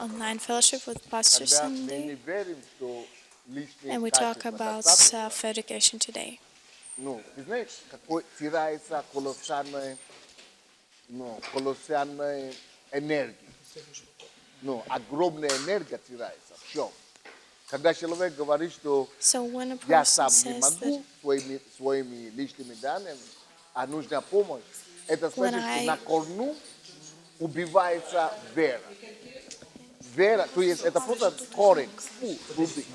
online fellowship with Pastor Sunday, and we talk about self-education today. Ну, ты знаешь, какой теряется колоссальная, ну, колоссальная энергия. Ну, огромная энергия теряется. Все. Когда человек говорит, что so я сам не могу that... своими, своими личными данными, а нужна помощь, это значит, I... что на корну убивается вера. Вера, то есть это просто корень, труды.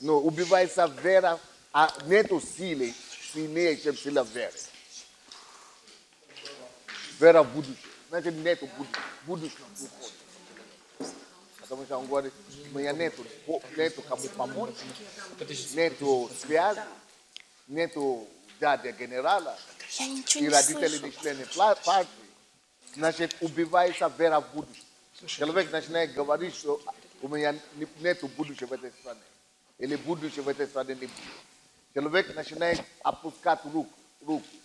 Но убивается вера, а нету силы сильнее, чем сила веры. Вера в будущее. Значит, нету будущего. Уходит. Потому что он говорит, у меня нету, нету кому помочь, нету связи, нету дядя генерала, и родители не члены партии, значит, убивается вера в будущее. Человек начинает говорить, что у меня не- нету будущего в этой стране. Или будущего в этой стране не будет. Человек начинает опускать руку, руки.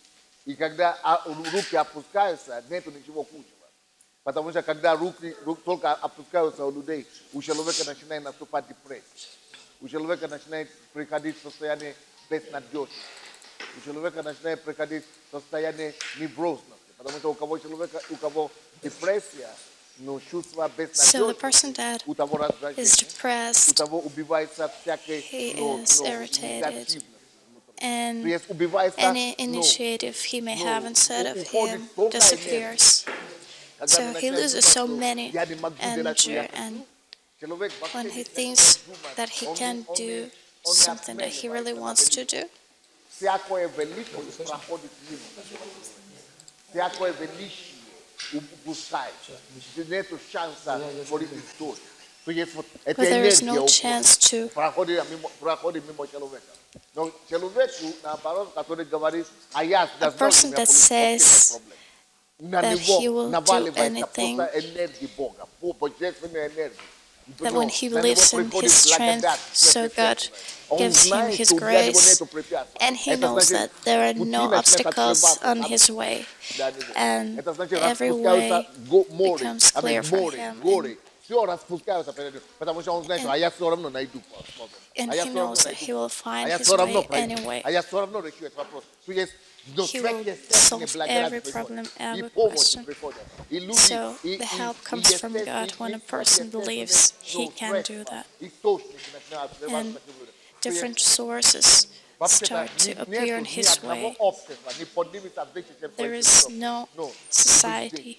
И когда а, руки опускаются, нету ничего худшего. Потому что когда руки, руки только опускаются у людей, у человека начинает наступать депрессия. У человека начинает приходить состояние безнадежности. У человека начинает приходить состояние неврозности. Потому что у кого человека, у кого депрессия, So the person that is depressed, he is irritated, and any initiative he may have instead of him disappears. So he loses so many energy, and when he thinks that he can do something that he really wants to do, because there is no chance to. A person that says that he will do anything that when he lives in his strength, so God gives him his grace, and he knows that there are no obstacles on his way, and every way becomes clear for him. горы. Все распускаются перед ним, потому что он знает, что а я все равно найду способ. And А я he всё равно knows that найду he will способ. find А я his все равно way пройду. anyway. А я все равно решу этот вопрос. То есть, но He will сверхъестественная solve благодать every приходит. problem, И every помощь question. приходит. И люди, So и- the и- help и comes from естественный- God when a и person естественный, believes he ну, can средства, do that. источники начинают сливаться And к нему. Different То есть, sources вообще-то, start to ни- appear in нету ни his одного way. общества, не поднимется выше, чем There твое is чувство. no Ну, society.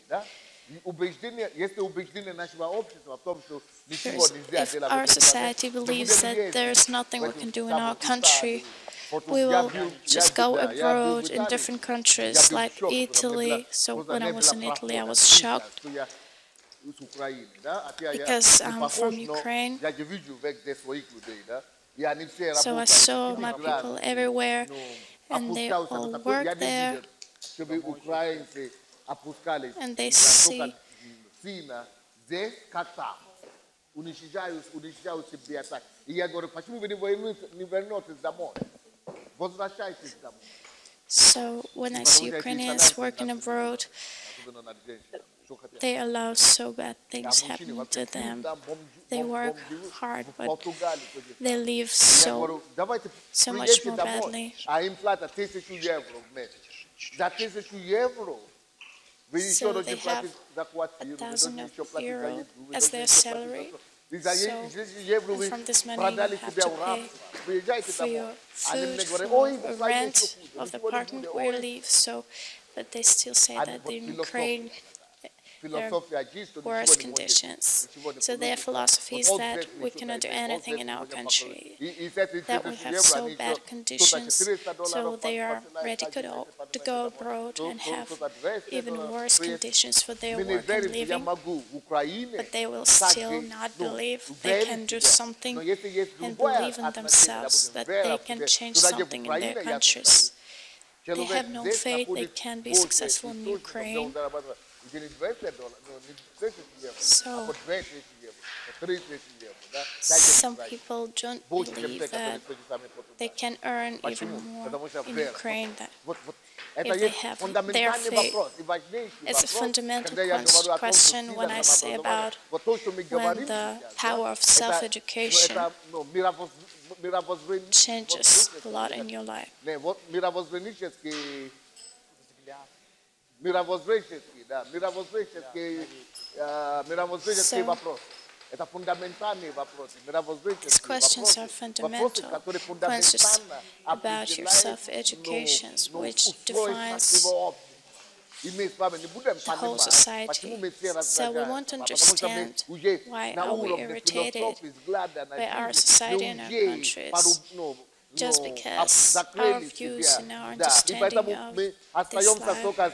убеждение, да? И убеждение, если убеждение нашего общества в том, что ничего There's- нельзя if делать, our в этой стране, society мы believes будем that ездить there's nothing в we эту can do in our самую country, Италию. Вот we я will был- just я go был, да, я был abroad в in Италии. different countries Я был like в шоке, потому что Italy. была- So просто when I не was было in Italy, I прохода, was видно, shocked что я с Украины, да? Хотя я because не I'm похож, from но Ukraine. Я же вижу везде своих людей, да? И они все So I работают, saw my иммигранты. people everywhere, Ну, and they опускался all до такой, я work не there, видел, чтобы украинцы опускались and they настолько see сильно здесь, как там. Уничтожают, уничтожают себя так. И я говорю, почему вы не вернетесь, не вернетесь домой? Возвращайтесь домой. So when I see Ukrainians working abroad, Особенно над женщинами. Что хотят. they allow so bad А things мужчины happen вообще to them. там бомжу- They бом- work бомжуют. hard, В but Португалии тоже. They live Я so говорю, давайте so much приедьте more домой, badly. а им платят тысячу евро в месяц. За тысячу евро вы еще so they have a thousand of euro as their salary. So, from this money you have to pay for your food, for rent of the apartment where you live, so, but they still say that in Ukraine their worst conditions. So their philosophy is that we cannot do anything in our country, that we have so bad conditions, so they are ready to go abroad and have even worse conditions for their work and living, but they will still not believe they can do something and believe in themselves that they can change something in their countries. They have no faith they can be successful in Ukraine. So, some people don't believe that they can earn even more in Ukraine that if they have their faith. It's a fundamental question when I say about when the power of self-education changes a lot in your life. Ne, vo- mira Vozvreničevski, Mira Vozvreničevski, da, Mira Vozvreničevski, uh, Mira Vozvreničevski So- вопрос. Это фундаментальный вопрос. Мира These questions are fundamental questions about your self-educations, which defines the whole society. So we want to understand why are we irritated by our society and our countries just because our views and our understanding of this life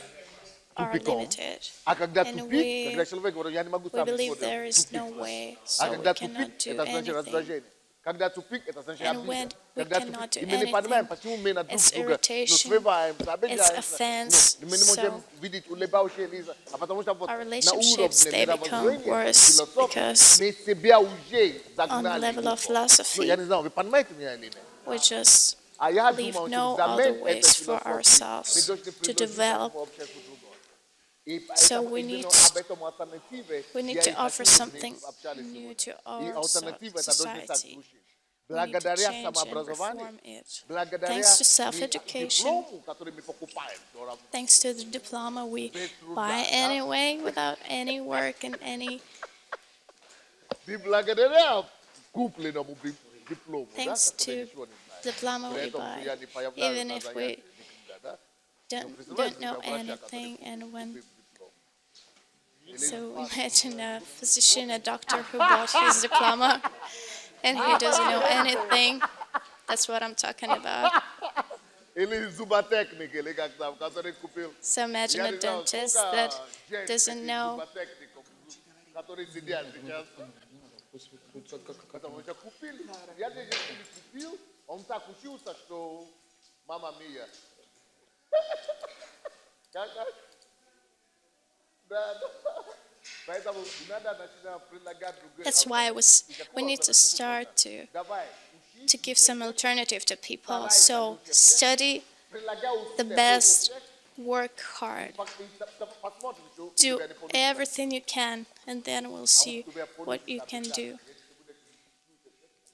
are limited. А когда And тупик, we- когда человек говорит, я не могу We сам believe сегодня, there is тупик. no way, А so we когда cannot тупик, do это значит anything. раздражение. Когда тупик, это значит And обида. when we Когда cannot тупик, do и мы не понимаем, anything, почему мы на друг it's друга ну, irritation, срываемся, it's обижаемся. offense, Ну, мы не можем so видеть улыбающиеся, а потому что вот our на relationships, уровне they become мировоззрения, worse философии, because мы себя уже on the загнали. level of глубоко. Ну, philosophy, я не знаю, вы понимаете меня или нет? we just А я leave думал, no что other взамен ways этой for философии ourselves мы должны to предложить develop. so we need, we need to offer something new to our society. We need to change and reform it. Thanks to self-education, thanks to the diploma we buy anyway without any work and any... Thanks to diploma we buy, even if we don't, don't know anything and when so imagine a physician, a doctor who got his diploma and he doesn't know anything. That's what I'm talking about. So imagine a dentist that doesn't know. That's why was, we need to start to, to give some alternative to people. So study the best, work hard, do everything you can, and then we'll see what you can do.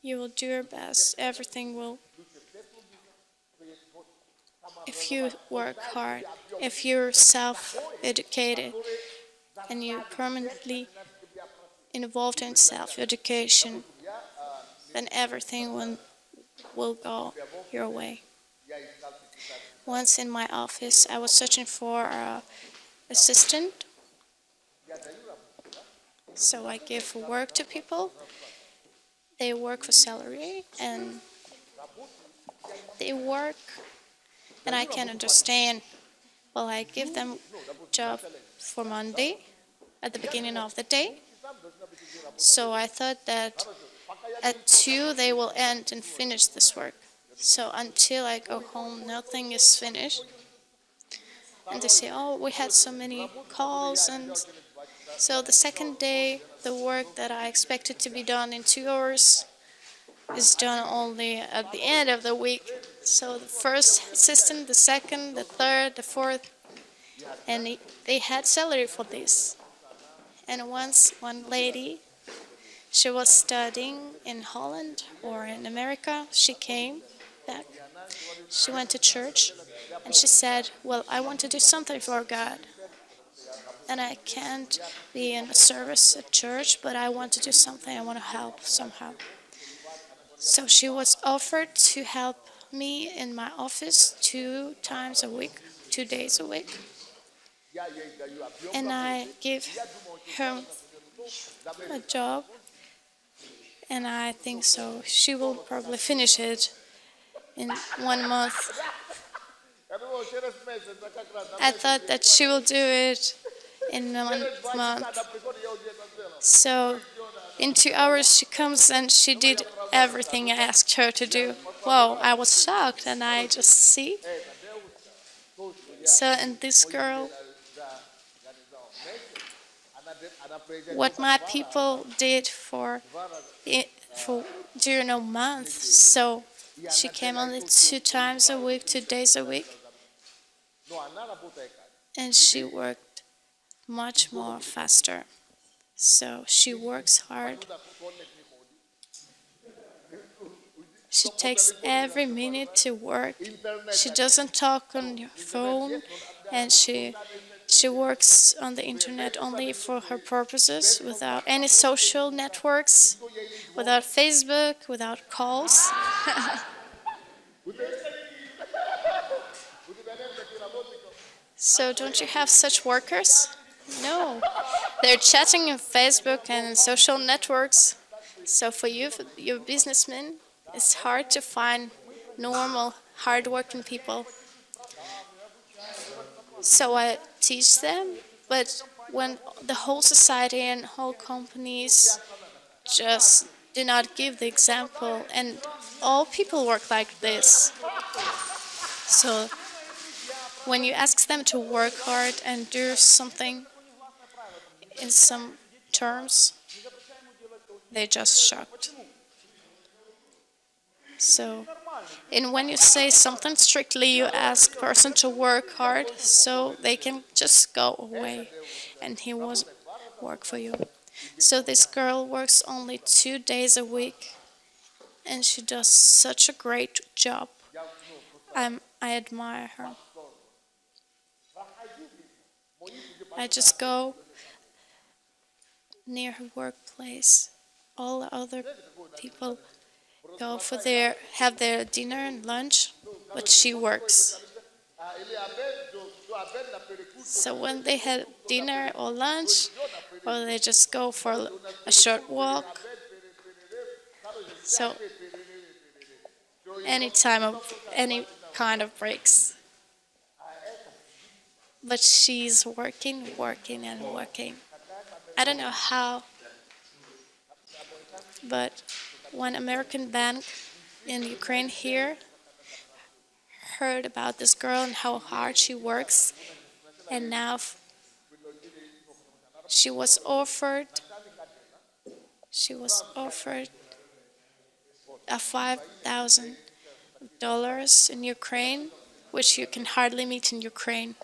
You will do your best, everything will if you work hard, if you're self-educated, and you're permanently involved in self education, then everything will, will go your way. Once in my office, I was searching for an assistant. So I give work to people. They work for salary and they work and I can understand. Well, I give them job for Monday at the beginning of the day. So I thought that at two they will end and finish this work. So until I go home, nothing is finished. And they say, oh, we had so many calls. And so the second day, the work that I expected to be done in two hours is done only at the end of the week. So the first system, the second, the third, the fourth, and they had salary for this. And once one lady, she was studying in Holland or in America, she came back. She went to church and she said, Well, I want to do something for God. And I can't be in a service at church, but I want to do something. I want to help somehow. So she was offered to help me in my office two times a week, two days a week and I gave her a job and I think so she will probably finish it in one month. I thought that she will do it in one month. So in two hours she comes and she did everything I asked her to do. Wow, I was shocked and I just see. So and this girl what my people did for, for during a month. So she came only two times a week, two days a week. And she worked much more faster. So she works hard. She takes every minute to work. She doesn't talk on your phone and she she works on the internet only for her purposes without any social networks, without Facebook, without calls. So don't you have such workers? No. They're chatting on Facebook and social networks. So for you, your businessman, it's hard to find normal, hardworking people. So I teach them, but when the whole society and whole companies just do not give the example, and all people work like this. So when you ask them to work hard and do something in some terms, they just shocked. So, and when you say something strictly, you ask person to work hard so they can just go away, and he won't work for you. So this girl works only two days a week, and she does such a great job. I'm, I admire her. I just go near her workplace. All the other people go for their have their dinner and lunch, but she works. So when they have dinner or lunch, or they just go for a short walk. So any time of any kind of breaks. But she's working, working, and working. I don't know how, but one American bank in Ukraine here heard about this girl and how hard she works, and now she was offered. She was offered a five thousand dollars in Ukraine, which you can hardly meet in Ukraine.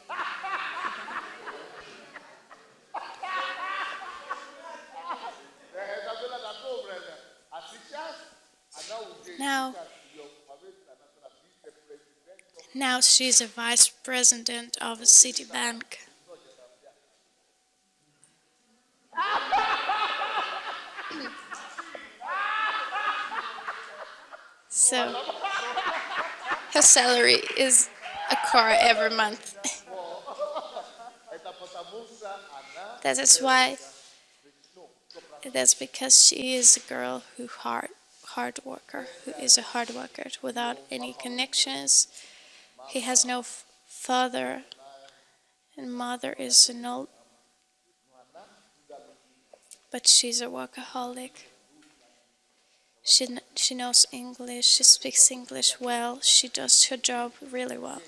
now, now she's a vice president of Citibank. so her salary is a car every month. that is why that's because she is a girl who hard hard worker, who is a hard worker without any connections. He has no father, and mother is an old. But she's a workaholic. She she knows English. She speaks English well. She does her job really well.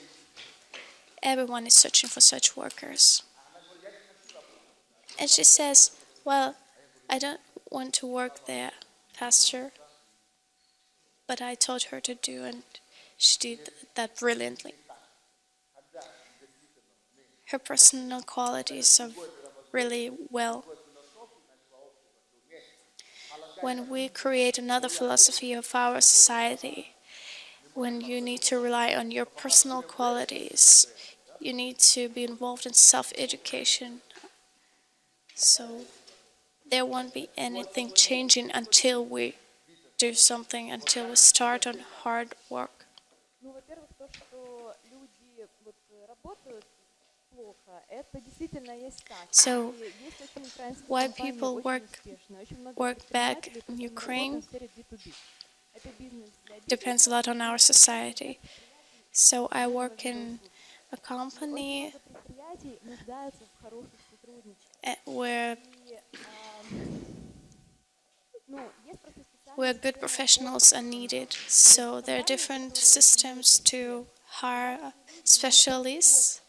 Everyone is searching for such workers. And she says, Well, I don't want to work there, Pastor. But I told her to do, and she did that brilliantly. Her personal qualities are really well. When we create another philosophy of our society, when you need to rely on your personal qualities, you need to be involved in self education. So there won't be anything changing until we do something until we start on hard work. So, why people work, work back in Ukraine depends a lot on our society. So, I work in a company э, where where good professionals are needed. So there are different systems to hire specialists.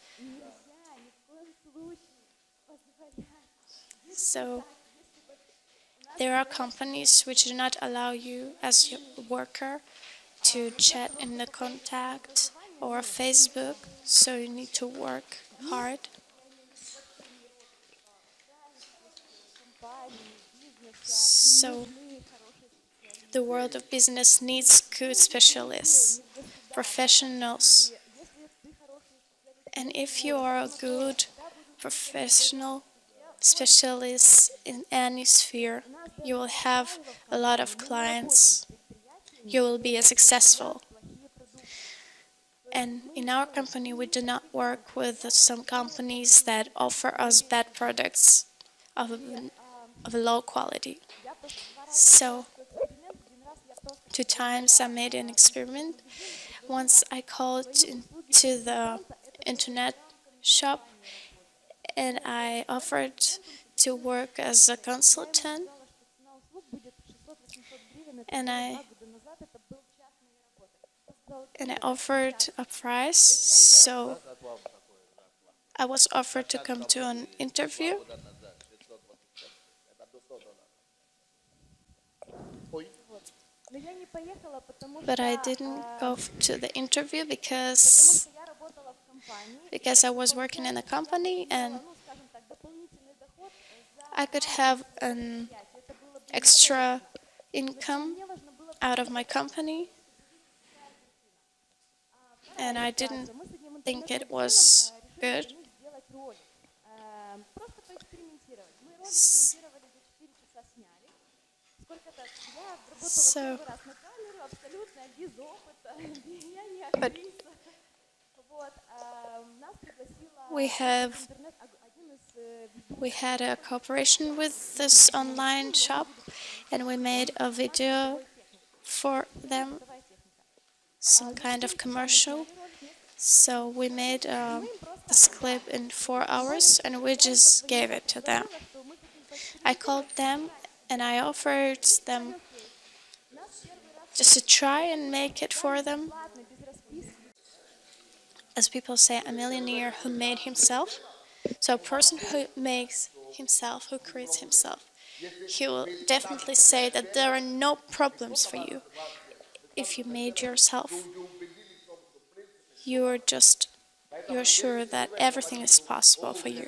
So there are companies which do not allow you as a worker to chat in the contact or Facebook, so you need to work hard. So the world of business needs good specialists, professionals. And if you are a good professional specialist in any sphere, you will have a lot of clients. You will be successful. And in our company, we do not work with some companies that offer us bad products of, of low quality. So, two times I made an experiment. Once I called to the internet shop and I offered to work as a consultant. And I and I offered a price. So I was offered to come to an interview But I didn't go to the interview because because I was working in a company and I could have an extra income out of my company? And I didn't think it was good. So, but we have we had a cooperation with this online shop and we made a video for them some kind of commercial. So we made um, this clip in four hours and we just gave it to them. I called them and I offered them just to try and make it for them. As people say, a millionaire who made himself. So a person who makes himself, who creates himself, he will definitely say that there are no problems for you. If you made yourself, you're just, you're sure that everything is possible for you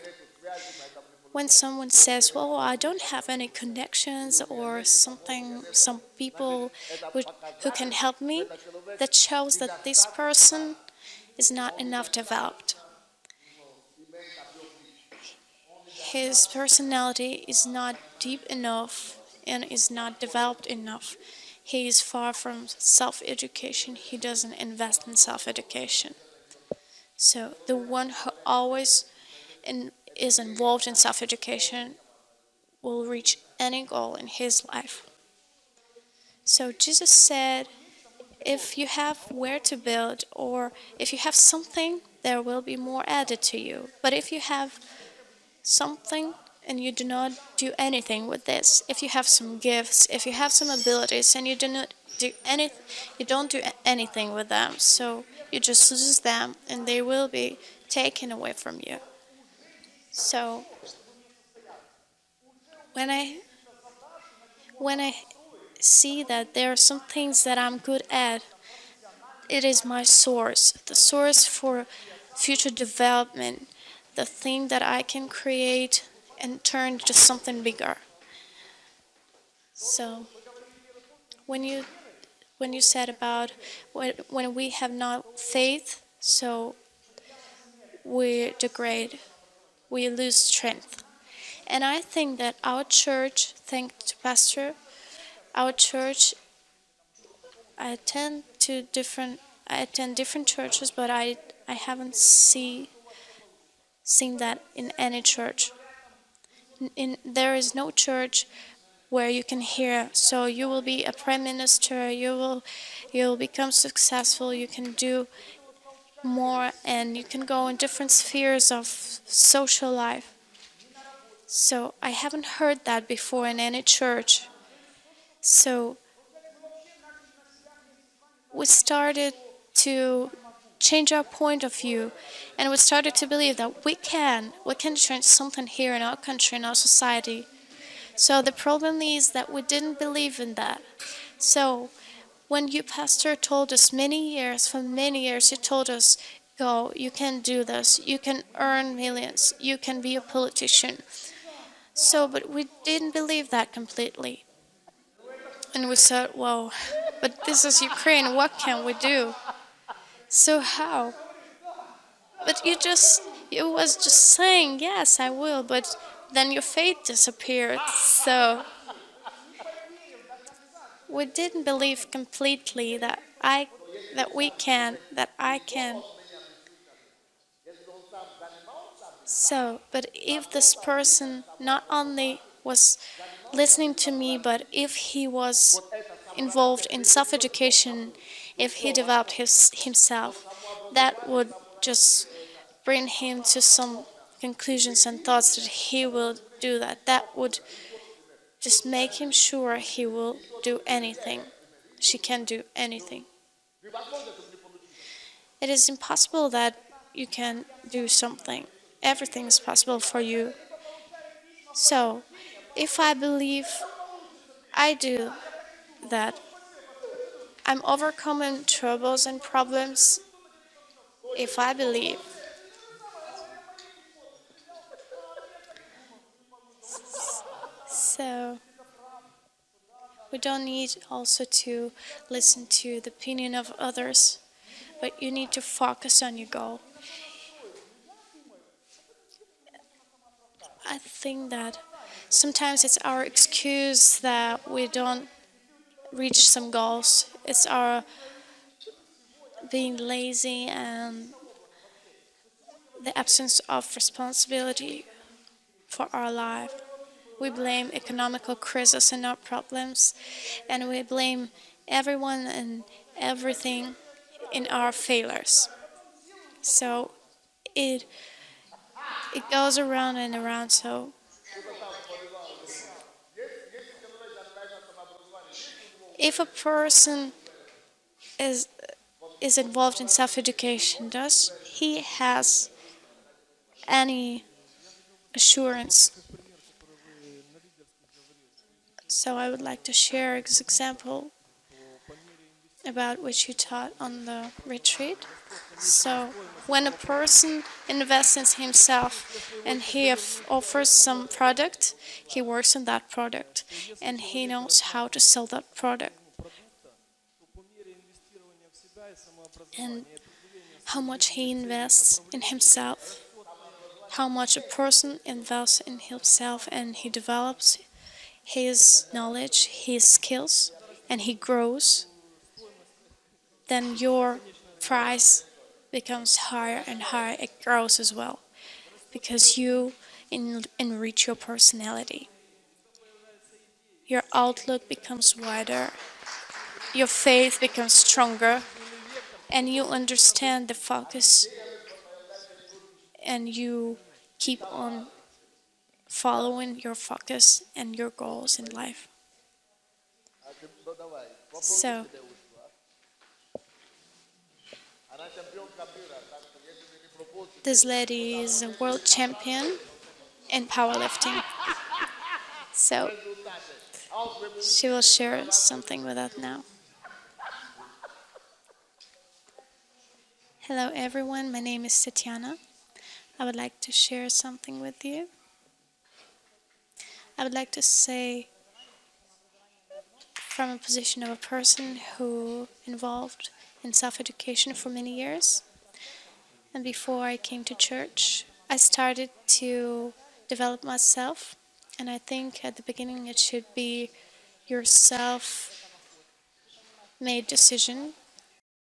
when someone says well i don't have any connections or something some people who, who can help me that shows that this person is not enough developed his personality is not deep enough and is not developed enough. He is far from self education. He doesn't invest in self education. So, the one who always in, is involved in self education will reach any goal in his life. So, Jesus said, if you have where to build or if you have something, there will be more added to you. But if you have something and you do not do anything with this if you have some gifts if you have some abilities and you do not do any you don't do anything with them so you just lose them and they will be taken away from you so when i when i see that there are some things that i'm good at it is my source the source for future development the thing that I can create and turn to something bigger. So when you when you said about when, when we have not faith, so we degrade, we lose strength. And I think that our church, thank to Pastor, our church I attend to different I attend different churches but I I haven't see seen that in any church. In, in, there is no church where you can hear. So you will be a prime minister. You will, you will become successful. You can do more, and you can go in different spheres of social life. So I haven't heard that before in any church. So we started to change our point of view and we started to believe that we can we can change something here in our country in our society so the problem is that we didn't believe in that so when you pastor told us many years, for many years, you told us, go, you can do this, you can earn millions, you can be a politician. So, but we didn't believe that completely. And we said, whoa, but this is Ukraine, what can we do? So, how? But you just, you was just saying, yes, I will, but then your faith disappeared. So, we didn't believe completely that I, that we can, that I can. So, but if this person not only was listening to me, but if he was involved in self education, if he developed his, himself, that would just bring him to some conclusions and thoughts that he will do that. That would just make him sure he will do anything. She can do anything. It is impossible that you can do something. Everything is possible for you. So, if I believe I do that, I'm overcoming troubles and problems. If I believe So we don't need also to listen to the opinion of others, but you need to focus on your goal. I think that sometimes it's our excuse that we don't reach some goals. It's our being lazy and the absence of responsibility for our life. We blame economical crisis and not problems, and we blame everyone and everything in our failures. So it it goes around and around. So if a person is is involved in self-education, does he has any assurance so I would like to share this example about which you taught on the retreat. So when a person invests in himself and he offers some product, he works on that product and he knows how to sell that product. And how much he invests in himself, how much a person invests in himself and he develops his knowledge, his skills, and he grows, then your price becomes higher and higher. It grows as well because you en- enrich your personality. Your outlook becomes wider, your faith becomes stronger, and you understand the focus and you keep on following your focus and your goals in life. So, this lady is a world champion in powerlifting. So, she will share something with us now. Hello, everyone. My name is Tatiana. I would like to share something with you. I would like to say from a position of a person who involved in self-education for many years. And before I came to church, I started to develop myself. And I think at the beginning it should be your self-made decision.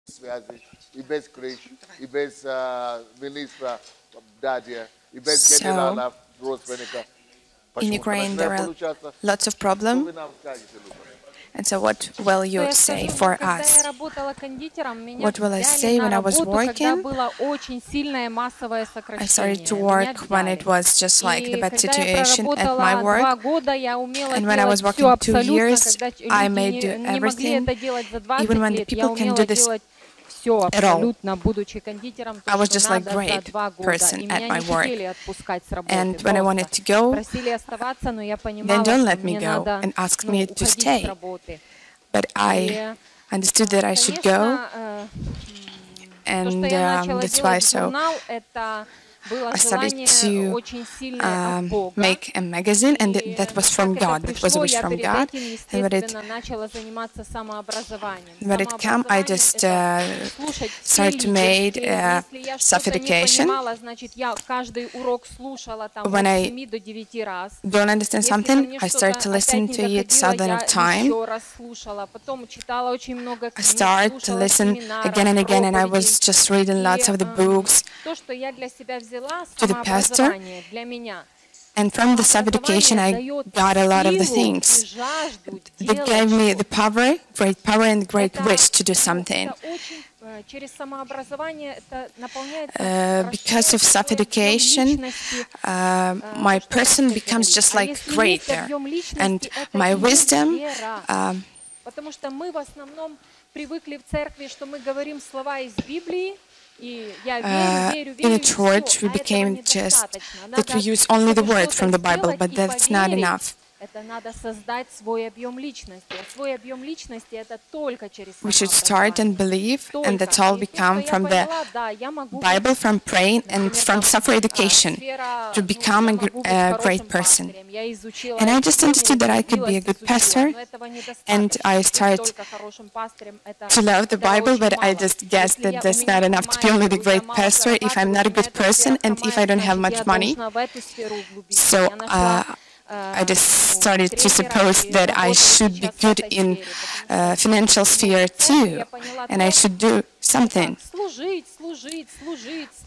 So, in Ukraine there are lots of problems. And so what will you say for us? What will I say when I was working? I started to work when it was just like the bad situation at my work. And when I was working two years, I made everything. Even when the people can do this at all. I was just like great person at my work. And when I wanted to go, then don't let me go and asked me to stay. But I understood that I should go. And um, that's why so I started to um, make a magazine, and th that was from God. That was a wish from God. And when it, when it came, I just uh, started to make uh, self-education. When I don't understand something, I started to listen to it thousands of times. I started to listen again and again, and I was just reading lots of the books to the pastor. And from the self-education, I got a lot of the things that gave me the power, great power and great wish to do something. Uh, because of self-education, uh, my person becomes just like greater, and my wisdom. Uh, uh, in a church, we became just that we use only the words from the Bible, but that's not enough. Это надо создать свой объем личности. А свой объем личности это только через We should start and самообразование. believe, and Только. that's all И we тут, come что я from the поняла, да, я могу быть, Bible, from praying, and например, from там, suffer а, education сфера, to ну, become я a, могу gr- быть a хорошим great person. пастырем. Я изучила And I это just всё, understood that I could be a углубилась, good изучила, pastor, но этого and I недостаточно. Быть start только хорошим пастырем, это- to love the этого Bible, очень but I мало. just guess Если that я- у that's меня not enough to be only the хромает, great я мало pastor if I'm not a зарабатываю, good у меня эта person сфера and if I don't have хромает, much значит, money. я должна в эту сферу углубиться. So Я нашла, uh, э, I just started to suppose that I should be good in uh, financial sphere too, and I should do something.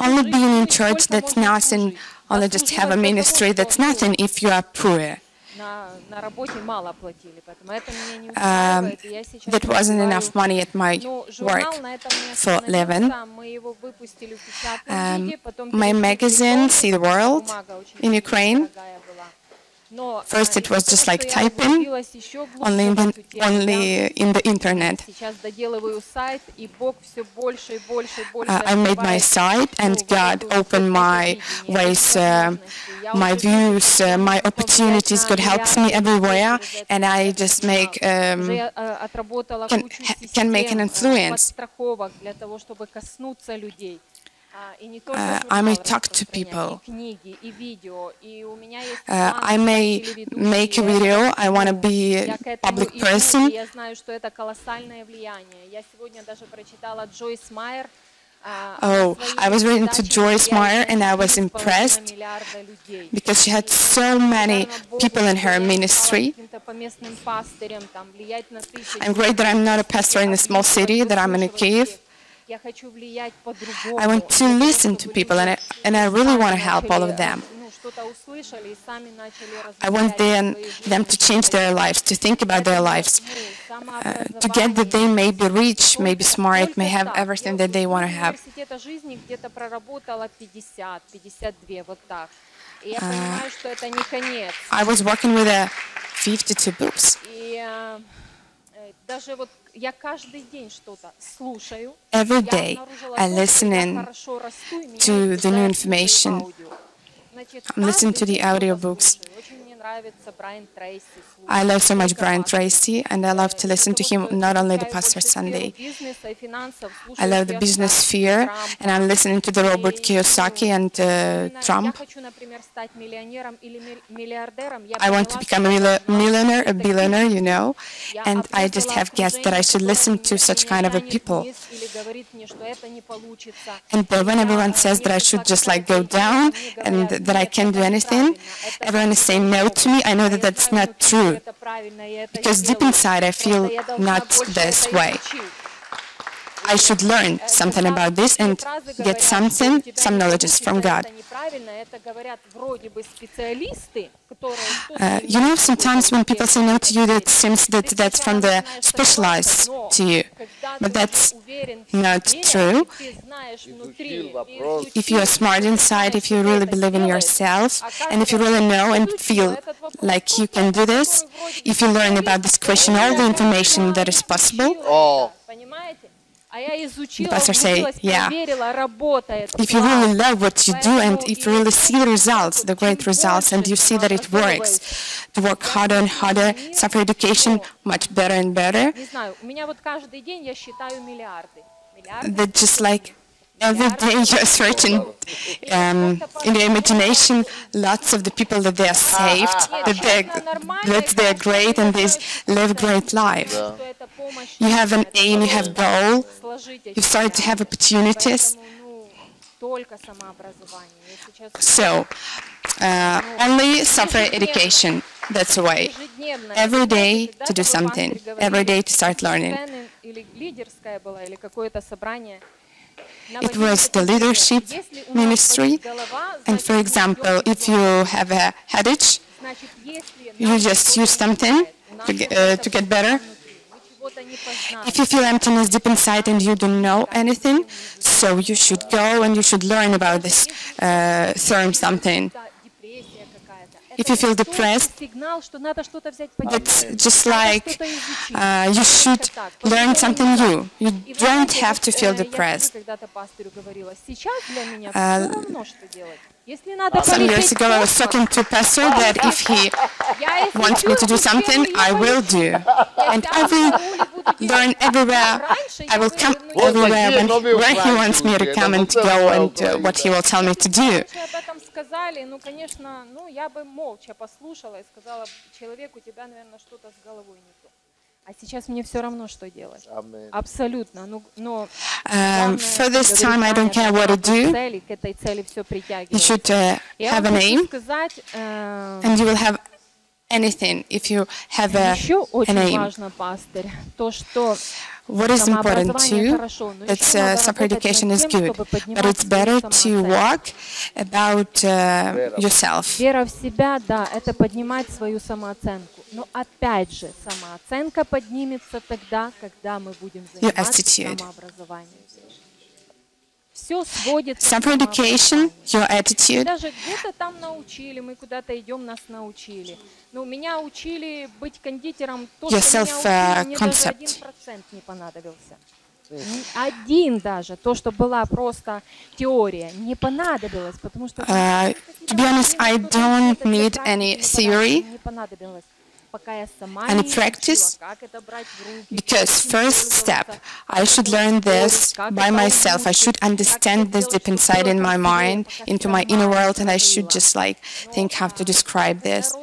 Only being in church, that's nothing. Only just have a ministry, that's nothing if you are poor. Um, that wasn't enough money at my work for living. Um, my magazine, See the World, in Ukraine, First, it was just like typing, only in the, only in the internet. Uh, I made my site, and God opened my ways, uh, my views, uh, my opportunities. God helps me everywhere, and I just make um, can, can make an influence. Uh, I may talk to people. Uh, I may make a video. I want to be a public person. Oh, I was reading to Joyce Meyer and I was impressed because she had so many people in her ministry. I'm great that I'm not a pastor in a small city, that I'm in a cave. I want to listen to people, and I, and I really want to help all of them. I want them, them to change their lives, to think about their lives, uh, to get that they may be rich, may be smart, may have everything that they want to have. Uh, I was working with a 52 books. Every day I listen in to the new information. I'm listening to the audiobooks I love so much Brian Tracy, and I love to listen to him not only the Pastor Sunday. I love the business sphere, and I'm listening to the Robert Kiyosaki and uh, Trump. I want to become a millionaire, a billionaire, you know, and I just have guessed that I should listen to such kind of a people. And but when everyone says that I should just like go down and that I can't do anything, everyone is saying no but to me, I know that that's not true, because deep inside I feel not this way. I should learn something about this and get something, some knowledges from God. Uh, you know, sometimes when people say no to you, it seems that that's from the specialized to you, but that's not true. If you are smart inside, if you really believe in yourself, and if you really know and feel like you can do this, if you learn about this question, all the information that is possible pastor say, yeah, if you really love what you do and if you really see results, the great results, and you see that it works, to work harder and harder, self-education much better and better, that just like every day just right in, um, in the imagination lots of the people that they are saved that they that they are great and they live great life. You have an aim you have goal you start to have opportunities. So uh, only software education that's the way. Every day to do something every day to start learning. It was the leadership ministry. And for example, if you have a headache, you just use something to get, uh, to get better. If you feel emptiness deep inside and you don't know anything, so you should go and you should learn about this uh, term something if you feel depressed, it's just like uh, you should learn something new. You don't have to feel depressed. Uh, когда-то пастырю говорила, сейчас для меня А, все равно, что делать. Если надо Some years полететь в ago, I was космос, talking to a pastor that if he я если wants me to do чувствую something, силу, я I will полечу. do. And I will learn everywhere. I will come everywhere when, where he wants me to come and to go and uh, what he will tell me to do. Раньше об этом сказали, ну, конечно, ну, я бы молча послушала и сказала, человек, у тебя, наверное, что-то с головой не то. А сейчас мне все равно, что делать. Amen. Абсолютно. Ну, но Um, for this time, I don't care what to do. цели, к этой цели все You should uh, have an aim, сказать, э, and you will have anything if you have a, еще an очень aim. важно, пастырь, то, что What is important too, хорошо, но that uh, надо separate работать education над is good, but поднимать it's свою better to walk about uh, yourself. Вера в себя, да, это поднимать свою самооценку. Но опять же, самооценка поднимется тогда, когда мы будем заниматься самообразованием. Все сводится к самообразованию. your attitude, Даже где-то там научили, мы куда-то идем, нас научили. Но меня учили быть кондитером, то, Your что меня self, учили, uh, мне даже один процент не понадобился. Один даже, то, что была просто теория, не понадобилось, потому что... Uh, to be honest, I don't need any theory, Не понадобилось, and practice because first step, I should learn this by myself. I should understand this deep inside in my mind, into my inner world, and I should just like think how to describe this.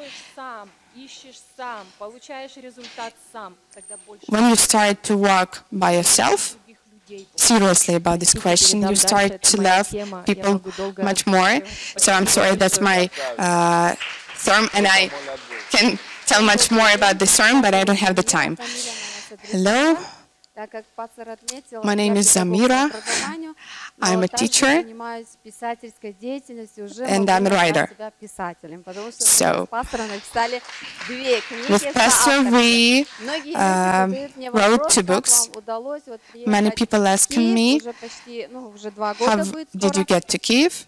When you start to work by yourself, seriously about this question. You start to love people much more. So I'm sorry, that's my uh, term, and I can tell much more about this sermon, but I don't have the time. Hello. My name is Zamira. I'm a teacher and I'm a writer. So, with Pastor, we um, wrote two books. Many people asking me, did you get to Kiev?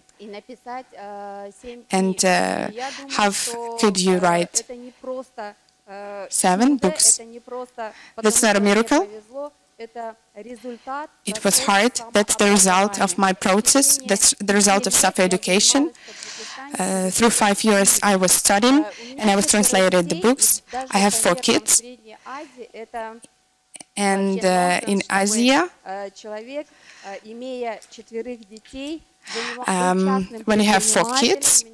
And uh, э, how could you write seven books? That's not a miracle. It was hard. That's the result of my process. That's the result of self-education. Uh, through five years, I was studying and I was translated the books. I have four kids. And uh, in Asia, um, when you have four kids,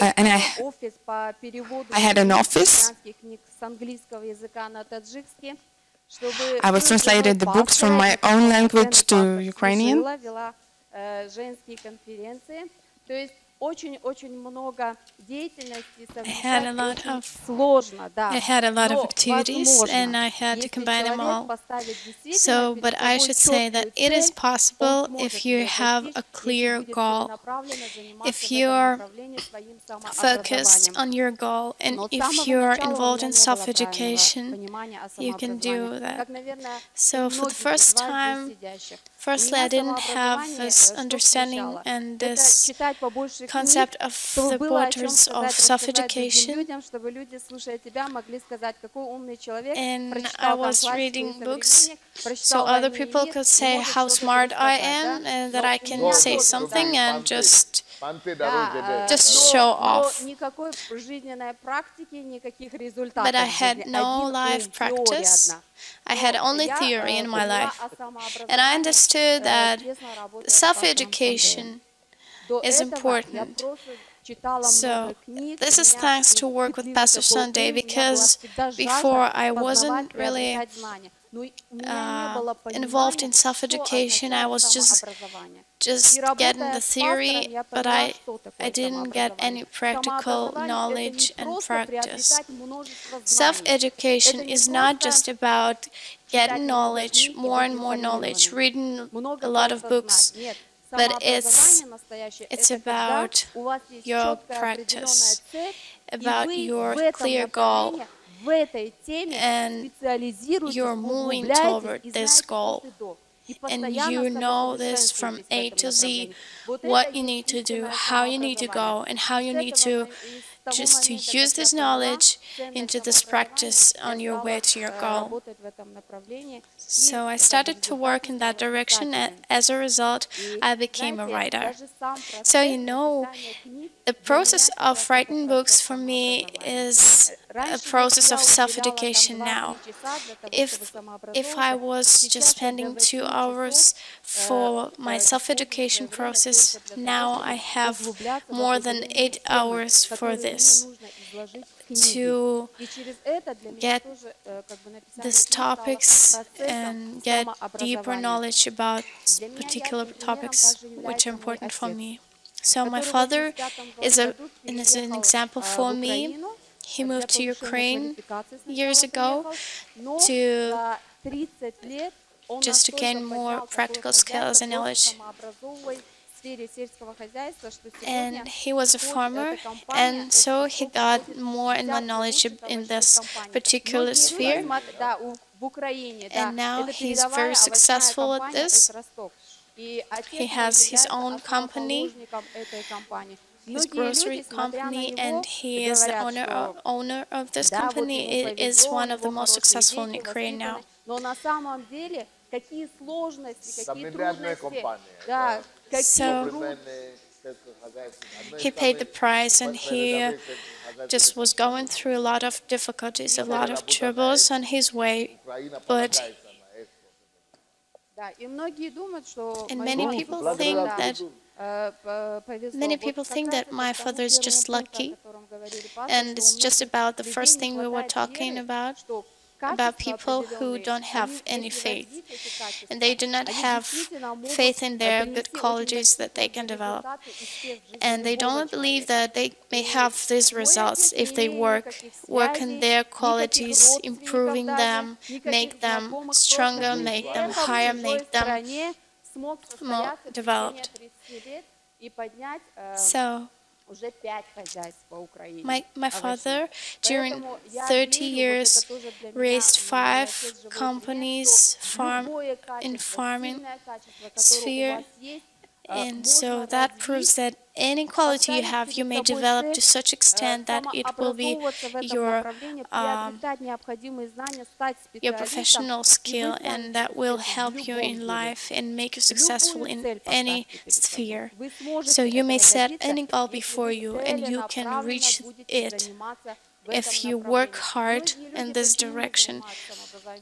uh, and I, I had an office. I was translating the books from my own language to Ukrainian. служила, вела э, женские конференции. То есть очень-очень много деятельности had a совмещать lot очень of- сложно, да. I had a lot of Но activities, возможно, and I had to если combine them человек all. поставит действительно So, перед but I собой should say that чёткую it is цель, possible он сможет if you её have достичь, a если clear будет goal, целенаправленно заниматься if в you этом are направлении своим focused самообразованием. on your goal, and Но с if самого you're начала у involved меня in не было правильного self-education, понимания о you can do самообразовании. that. Как, наверное, So у for the многих из first вас здесь time, сидящих. Firstly, I didn't have this understanding and this concept of the importance of self-education. And I was reading books so other people could say how smart I am and that I can say something and just just show off. But I had no life practice. I had only theory in my life. And I understood that self-education is important. So this is thanks to work with Pastor Sunday because before I wasn't really uh, involved in self-education. I was just just getting the theory, but I, I didn't get any practical knowledge and practice. Self education is not just about getting knowledge, more and more knowledge, reading a lot of books, but it's, it's about your practice, about your clear goal. And you're moving toward this goal and you know this from A to Z, what you need to do, how you need to go, and how you need to just to use this knowledge into this practice on your way to your goal. So I started to work in that direction, and as a result, I became a writer. So you know, the process of writing books for me is a process of self-education now. If, if I was just spending two hours for my self-education process, now I have more than eight hours for this to get these topics and get deeper knowledge about particular topics which are important for me. So my father is, a, is an example for me. He moved to Ukraine years ago to just to gain more practical skills and knowledge. And he was a farmer, and so he got more and more knowledge in this particular sphere. And now he's very successful at this. He has his own company, his grocery company and he is the owner of, owner of this company. It is one of the most successful in Ukraine now. So, he paid the price and he just was going through a lot of difficulties, a lot of troubles on his way, but and many people think that Many people think that my father is just lucky, and it's just about the first thing we were talking about about people who don't have any faith. And they do not have faith in their good qualities that they can develop. And they don't believe that they may have these results if they work work on their qualities improving them make them stronger make them higher make them more developed. So, my, my father, during 30 years, raised five companies farm, in farming sphere. And so that proves that any quality you have, you may develop to such extent that it will be your, um, your professional skill and that will help you in life and make you successful in any sphere. So you may set any goal before you and you can reach it if you work hard in this direction. Э,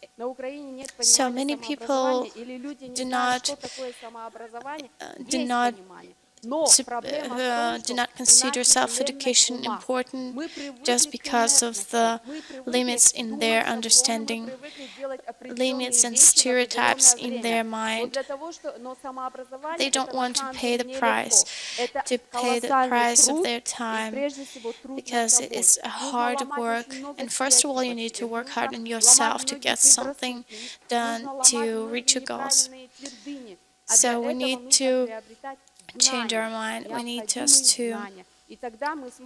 э, so many people do not, э, do not uh, do not consider self-education important just because of the limits in their understanding, limits and stereotypes in their mind. They don't want to pay the price, to pay the price of their time, because it is a hard work. And first of all, you need to work hard on yourself to get something done to reach your goals. So we need to change our mind. We need us to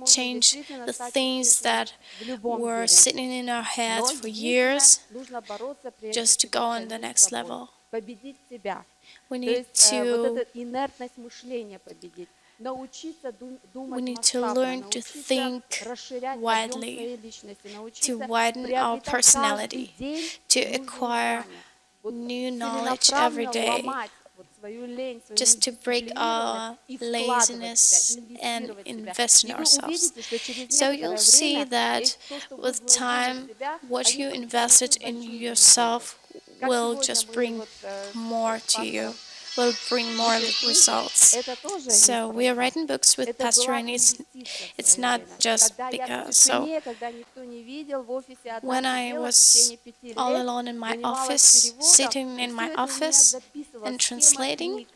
change the things that were sitting in our heads for years just to go on the next level. We need to we need to learn to think widely, to widen our personality, to acquire new knowledge every day, just to break our laziness and invest in ourselves. So you'll see that with time, what you invested in yourself will just bring more to you will bring more results. So we are writing books with Pastor, and it's, it's not just because. So when I was all alone in my office, sitting in my office and translating,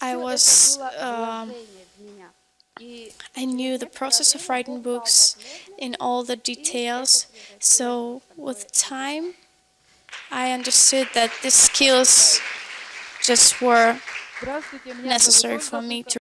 I was. Um, I knew the process of writing books in all the details, so with time, I understood that these skills just were necessary for me to